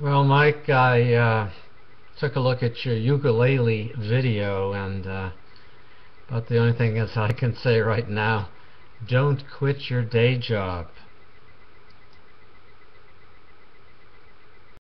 Well, Mike, I uh, took a look at your ukulele video, and uh, about the only thing is I can say right now, don't quit your day job.